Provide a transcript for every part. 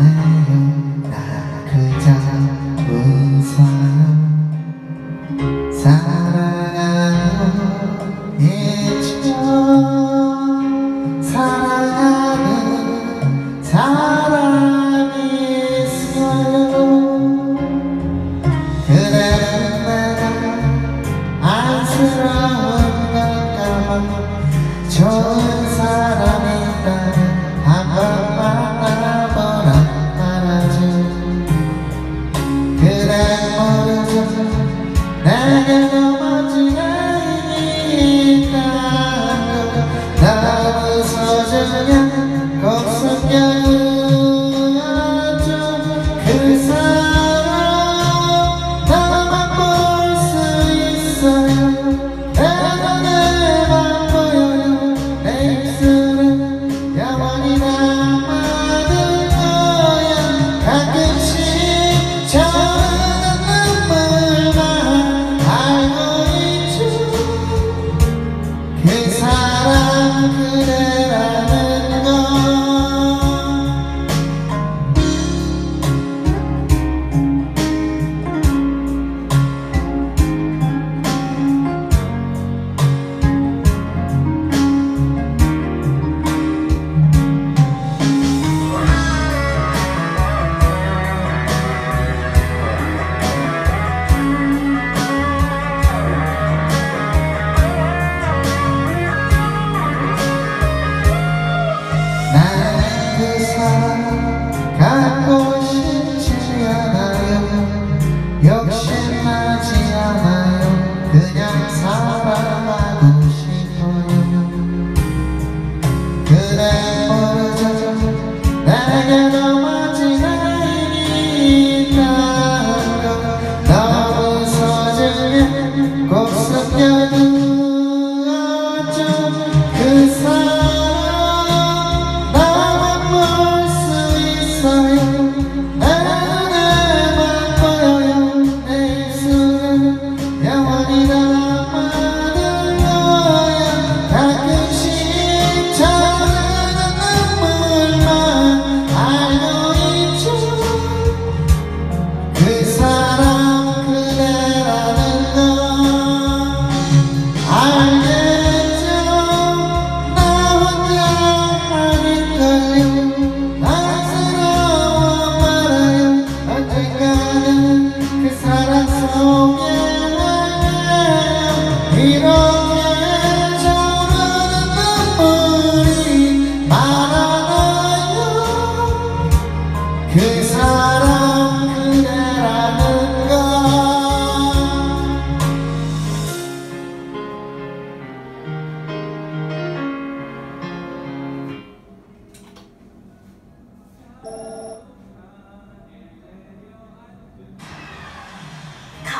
나요 나 couldn't I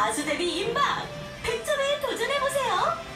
가수 데뷔 임박! 100점에 도전해보세요!